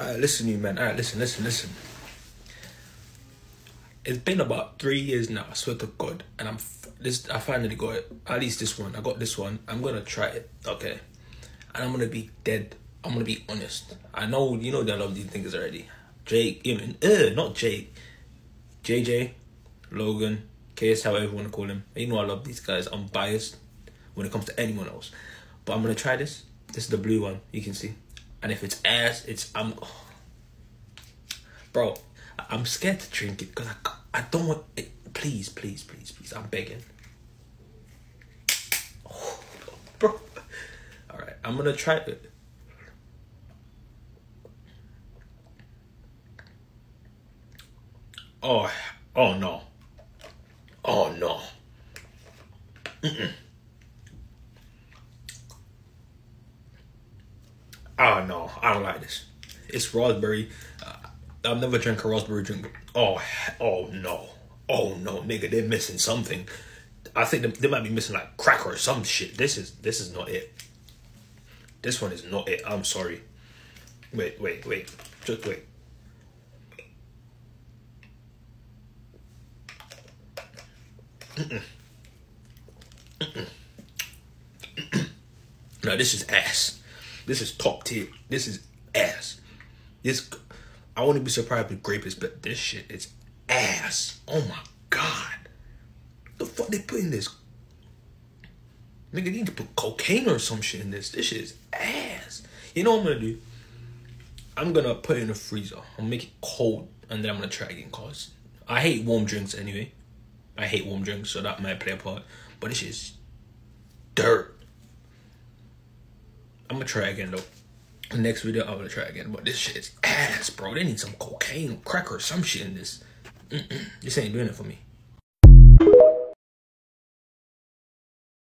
Alright, listen, you man. Alright, listen, listen, listen. It's been about three years now. I swear to God, and I'm this. I finally got it. At least this one. I got this one. I'm gonna try it. Okay, and I'm gonna be dead. I'm gonna be honest. I know you know that I love these things already. Jake, even uh, not Jake. JJ, Logan, KS, however you want to call him. You know I love these guys. I'm biased when it comes to anyone else, but I'm gonna try this. This is the blue one. You can see, and if it's ass, it's I'm. Bro, I- I'm scared to drink it because I, I don't want it. Please, please, please, please. I'm begging. bro. All right, I'm gonna try it. Oh, oh no. Oh no. Mm-mm. Oh no, I don't like this. It's raspberry. Uh, I've never drank a raspberry drink. Oh, oh no. Oh no, nigga, they're missing something. I think they, they might be missing like cracker or some shit. This is this is not it. This one is not it. I'm sorry. Wait, wait, wait. Just wait. No, this is ass. This is top tier. This is ass. This, I wouldn't be surprised if grape is, but this shit is ass. Oh my god. The fuck they put in this? Nigga, they need to put cocaine or some shit in this. This shit is ass. You know what I'm gonna do? I'm gonna put it in the freezer. I'll make it cold, and then I'm gonna try again. Cause I hate warm drinks anyway. I hate warm drinks, so that might play a part. But this is dirt. I'm gonna try again though. Next video, I'm gonna try again. But this shit is ass, bro. They need some cocaine, cracker, or some shit in this. Mm-mm. This ain't doing it for me.